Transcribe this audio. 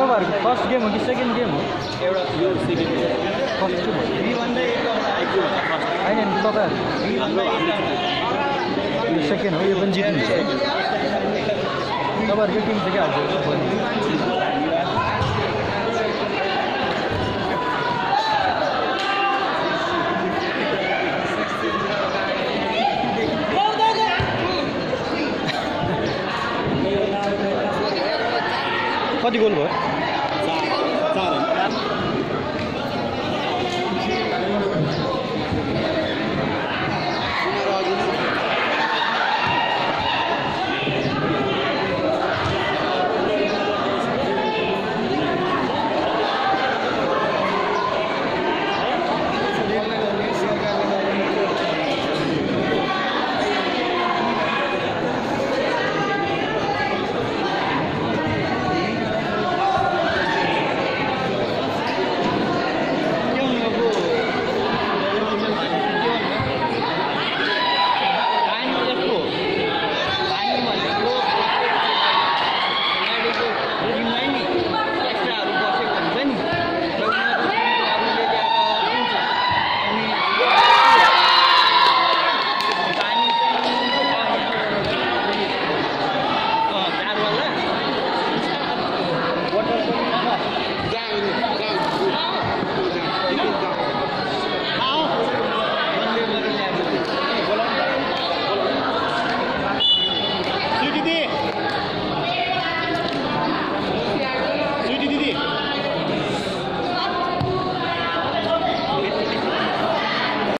तपाईँहरूको first game हो कि सेकेन्ड गेम हो एउटा यो सेकेन्ड गेम फर्स्ट होइन तपाईँहरू यो सेकेन्ड हो यो पनि जित्नुहुन्छ तपाईँहरूकै टिम चाहिँ क्या हजुर कति गोल भयो? down, down.